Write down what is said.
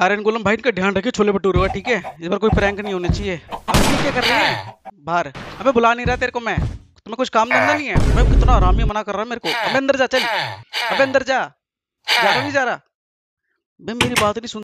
आर्यन गोलम, भाई का ध्यान रखिए, छोले भटूरे का, ठीक है? इस बार कोई प्रैंक नहीं होने चाहिए। अब क्या कर रहे हैं? बाहर। अबे बुला नहीं रहा तेरे को मैं। तुम्हें कुछ काम धंधा नहीं है? मैं कितना आरामी मना कर रहा है मेरे को। अबे अंदर जा, चल। अबे अंदर जा। जा रहा नहीं जा रहा। भाई मेरी बात नहीं सुन